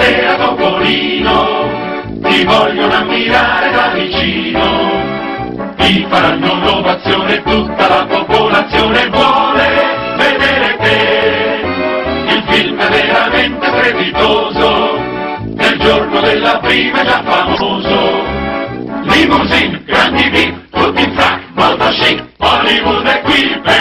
te a Topolino ti vogliono ammirare da vicino, ti faranno l'ovazione, tutta la popolazione vuole vedere te, il film è veramente strepitoso, nel giorno della prima è già famoso, limousine, grandi beat, tutti in frac, molto chic, Hollywood è qui per